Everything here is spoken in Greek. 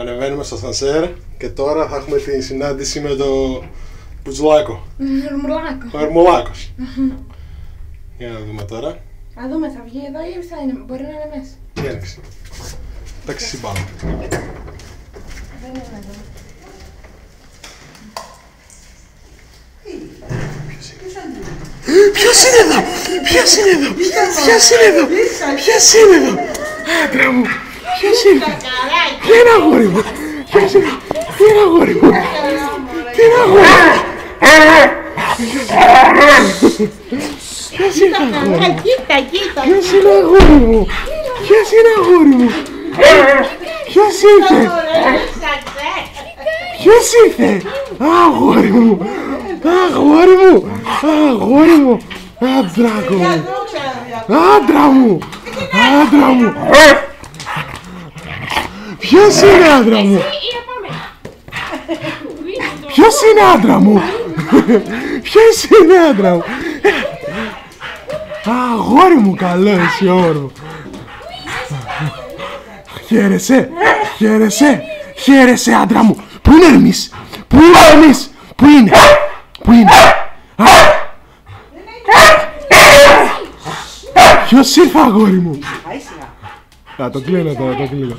Ανεβαίνουμε στο σανσέρ και τώρα θα έχουμε τη συνάντηση με το Πουτζουλάκο. Ρουρμουλάκο. Ο Ερμουλάκος. Για να δούμε τώρα. Α δούμε, θα βγει εδώ ή θα είναι, μπορεί να είναι μέσα. Τι άνοιξε. Εντάξει, συμπάνω. Δεν είναι εδώ. Ποιος είναι εδώ! Ποιος είναι εδώ! Ποιος είναι εδώ! Ποιος είναι εδώ! Άντρα μου! Ποιος είναι; Εδώ! Τι είναι αγόρι μου! Ποιος είναι; Τι είναι αγόρι μου! Τι είναι αγόρι μου! Ποιος είναι αγόρι μου! Κοίτα, κοίτα. Ποιος είναι αγόρι μου! Ποιος είναι αγόρι μου! Ποιος ήρθε! Ποιος ήρθε! Αγόρι μου! Αγόρι μου! Αγόρι μου! Αντράκο μου! Άντρα μου! Άντρα μου! Ποιος είναι άντρα μου! Ποιος είναι άντρα μου! Ποιος είναι άντρα μου! Αγόρι μου καλό εσύ όρμο! Χαίρεσαι! Χαίρεσαι! Χαίρεσαι άντρα μου! Πού είναι εμείς! Πού είναι εμείς! Πού είναι! Πού είναι! Α! Ποιος ήρθε αγόρι μου! Α, το κλείνω τώρα, το κλείνω.